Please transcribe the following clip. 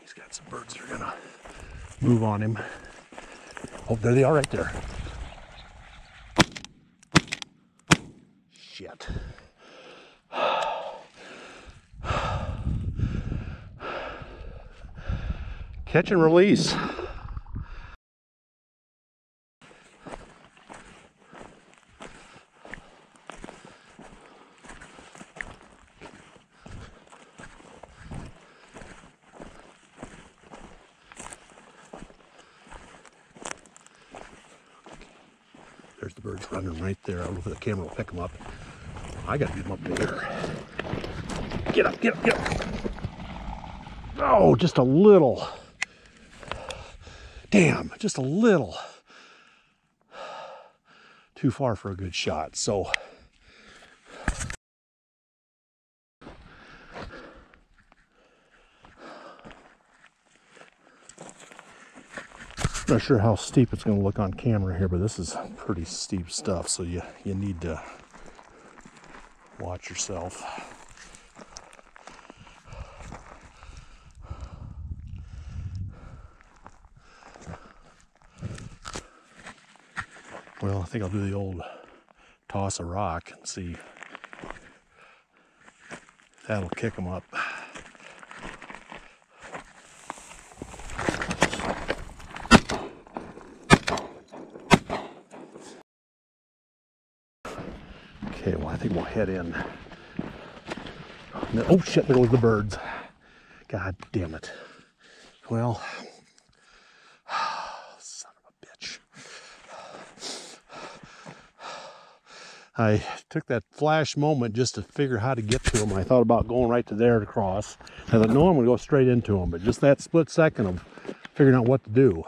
He's got some birds that are gonna move on him. Oh, there they are right there. Shit. Catch and release. There's the birds running right there. I don't know if the camera will pick them up. I gotta get them up there. Get up, get up, get up. Oh, just a little. Damn, just a little. Too far for a good shot. So Not sure how steep it's going to look on camera here, but this is pretty steep stuff, so you, you need to watch yourself. Well, I think I'll do the old toss a rock and see that'll kick them up. Okay, well, I think we'll head in. Oh shit, there goes the birds. God damn it. Well, son of a bitch. I took that flash moment just to figure how to get to them. I thought about going right to there to cross. I thought, no, I'm going to go straight into them. But just that split second of figuring out what to do.